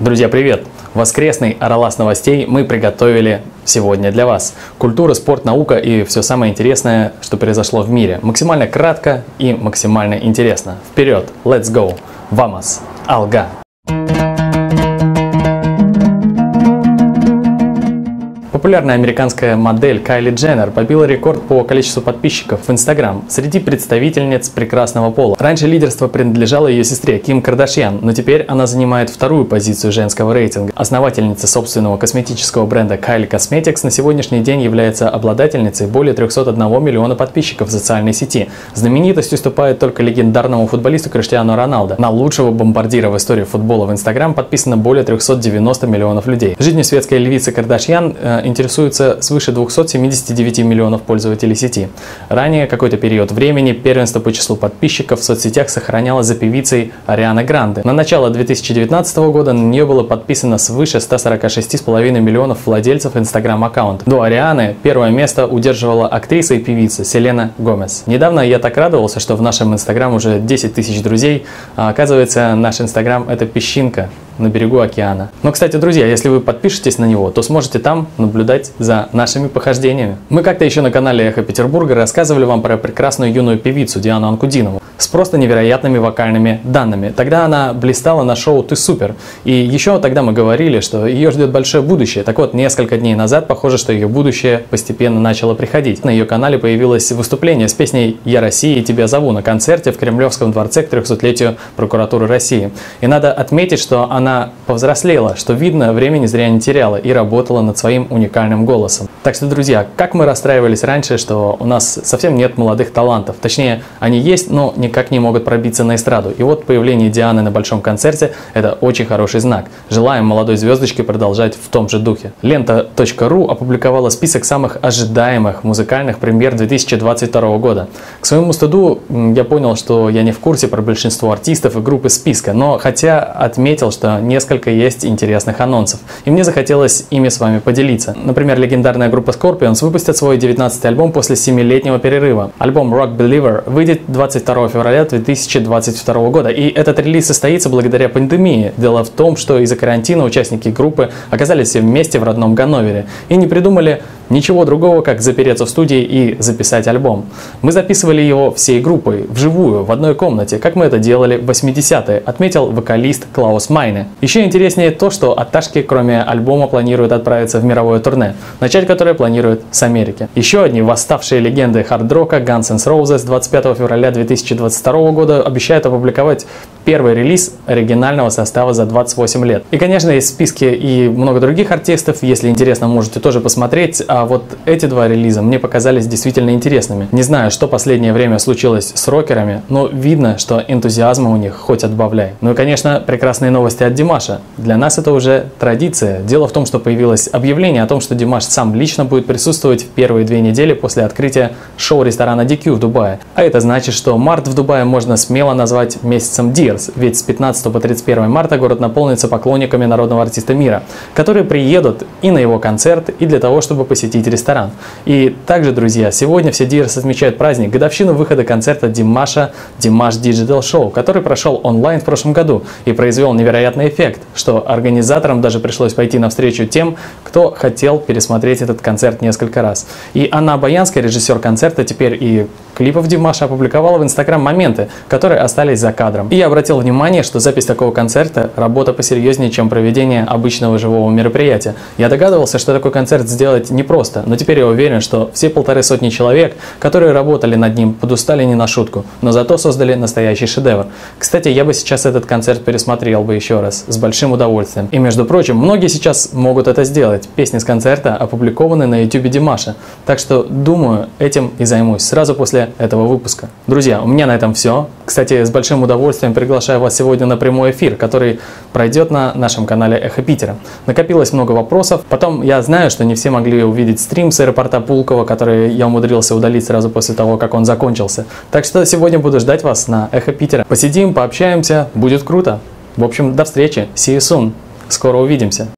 Друзья, привет! Воскресный Аралас новостей мы приготовили сегодня для вас. Культура, спорт, наука и все самое интересное, что произошло в мире. Максимально кратко и максимально интересно. Вперед! Let's go! Vamos! Алга! Популярная американская модель Кайли Дженнер побила рекорд по количеству подписчиков в Инстаграм среди представительниц прекрасного пола. Раньше лидерство принадлежало ее сестре Ким Кардашьян, но теперь она занимает вторую позицию женского рейтинга. Основательница собственного косметического бренда Kylie Cosmetics на сегодняшний день является обладательницей более 301 миллиона подписчиков в социальной сети. Знаменитость уступает только легендарному футболисту Криштиану Роналдо. На лучшего бомбардира в истории футбола в Инстаграм подписано более 390 миллионов людей. Жизнью светской львицы Кардашьян э, интересуется свыше 279 миллионов пользователей сети. Ранее какой-то период времени первенство по числу подписчиков в соцсетях сохранялось за певицей Ариана Гранде. На начало 2019 года на нее было подписано свыше 146,5 миллионов владельцев инстаграм-аккаунта. До Арианы первое место удерживала актриса и певица Селена Гомес. Недавно я так радовался, что в нашем инстаграм уже 10 тысяч друзей, а оказывается наш инстаграм это песчинка на берегу океана. Но, кстати, друзья, если вы подпишетесь на него, то сможете там наблюдать за нашими похождениями. Мы как-то еще на канале Эхо Петербурга рассказывали вам про прекрасную юную певицу Диану Анкудинову с просто невероятными вокальными данными. Тогда она блистала на шоу «Ты супер». И еще тогда мы говорили, что ее ждет большое будущее. Так вот, несколько дней назад похоже, что ее будущее постепенно начало приходить. На ее канале появилось выступление с песней «Я Россия и тебя зову» на концерте в Кремлевском дворце к 300-летию прокуратуры России. И надо отметить, что она повзрослела, что видно, времени зря не теряла и работала над своим уникальным голосом. Так что, друзья, как мы расстраивались раньше, что у нас совсем нет молодых талантов. Точнее, они есть, но никак не могут пробиться на эстраду. И вот появление Дианы на большом концерте – это очень хороший знак. Желаем молодой звездочке продолжать в том же духе. Лента.ру опубликовала список самых ожидаемых музыкальных премьер 2022 года. К своему стыду я понял, что я не в курсе про большинство артистов и группы списка, но хотя отметил, что несколько есть интересных анонсов. И мне захотелось ими с вами поделиться. Например, легендарная группа Scorpions выпустит свой 19 альбом после 7-летнего перерыва. Альбом Rock Believer выйдет 22 февраля февраля 2022 года. И этот релиз состоится благодаря пандемии. Дело в том, что из-за карантина участники группы оказались все вместе в родном Ганновере и не придумали ничего другого, как запереться в студии и записать альбом. Мы записывали его всей группой, вживую, в одной комнате, как мы это делали в 80-е, отметил вокалист Клаус Майне. Еще интереснее то, что Аташки, кроме альбома, планируют отправиться в мировое турне, начать которое планируют с Америки. Еще одни восставшие легенды хард-рока Guns N' Roses 25 февраля 2020 2022 года обещают опубликовать первый релиз оригинального состава за 28 лет. И, конечно, есть списки и много других артистов. Если интересно, можете тоже посмотреть. А вот эти два релиза мне показались действительно интересными. Не знаю, что последнее время случилось с рокерами, но видно, что энтузиазма у них хоть отбавляй. Ну и, конечно, прекрасные новости от Димаша. Для нас это уже традиция. Дело в том, что появилось объявление о том, что Димаш сам лично будет присутствовать в первые две недели после открытия шоу-ресторана DQ в Дубае. А это значит, что март в Дубае можно смело назвать месяцем Dears, ведь с 15 по 31 марта город наполнится поклонниками народного артиста мира, которые приедут и на его концерт, и для того, чтобы посетить ресторан. И также, друзья, сегодня все Dears отмечают праздник, годовщину выхода концерта Димаша Димаш Digital Show, который прошел онлайн в прошлом году и произвел невероятный эффект, что организаторам даже пришлось пойти навстречу тем, кто хотел пересмотреть этот концерт несколько раз. И Анна Баянская, режиссер концерта, теперь и клипов Димаша опубликовала в Инстаграм моменты, которые остались за кадром. И я обратил внимание, что запись такого концерта – работа посерьезнее, чем проведение обычного живого мероприятия. Я догадывался, что такой концерт сделать непросто, но теперь я уверен, что все полторы сотни человек, которые работали над ним, подустали не на шутку, но зато создали настоящий шедевр. Кстати, я бы сейчас этот концерт пересмотрел бы еще раз, с большим удовольствием. И между прочим, многие сейчас могут это сделать. Песни с концерта опубликованы на YouTube Димаша. Так что, думаю, этим и займусь сразу после этого выпуска. Друзья, у меня на этом все. Кстати, с большим удовольствием приглашаю вас сегодня на прямой эфир, который пройдет на нашем канале Эхо Питера. Накопилось много вопросов. Потом я знаю, что не все могли увидеть стрим с аэропорта Пулково, который я умудрился удалить сразу после того, как он закончился. Так что сегодня буду ждать вас на Эхо Питера. Посидим, пообщаемся, будет круто. В общем, до встречи. See you soon. Скоро увидимся.